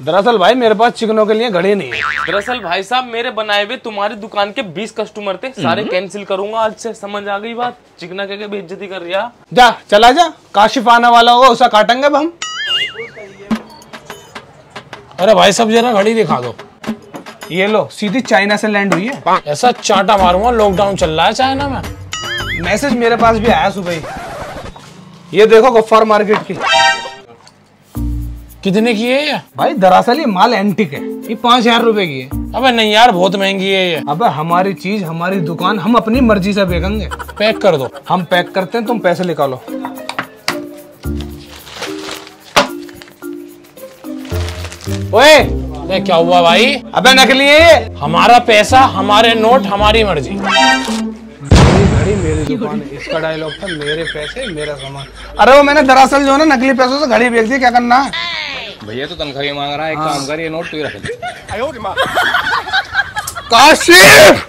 दरअसल भाई मेरे पास चिकनों के लिए घड़ी नहीं है। दरअसल भाई साहब मेरे बनाए हुए तुम्हारी दुकान के 20 कस्टमर थे। सारे कैंसिल करूँगा आज से समझ आ गई बात। चिकना के बेइज्जती कर रिया जा चला जा। काशिफ आने वाला होगा उसे काटेंगे अब हम। अरे भाई सब जरा घड़ी दिखा दो। ये लो सीधी चाइना से लैंड हुई है। ऐसा चाटा मारूँगा लॉकडाउन चल रहा है चाइना में। मैसेज मेरे पास भी आया सुबह ये देखो गफ्फार मार्केट की। कितने की है ये? भाई दरअसल ये माल एंटिक है। ये पाँच हज़ार रूपए की है। अबे नहीं यार बहुत महँगी है ये। अबे हमारी चीज़ हमारी दुकान हम अपनी मर्ज़ी से बेचेंगे। पैक कर दो। हम पैक करते हैं तुम पैसे निकालो। ओए! अबे क्या हुआ भाई? अबे नकली है ये। हमारा पैसा हमारे नोट हमारी मर्ज़ी। घड़ी मेरी दुकान इसका डायलॉग था मेरे पैसे मेरा सामान। अरे वो मैंने दरअसल जो है ना नकली पैसों से घड़ी बेच दी क्या करना? है भैया तो तनख्वाही ही मांग रहा है एक काम करिए ये नोट तू ही रख ले काशिफ!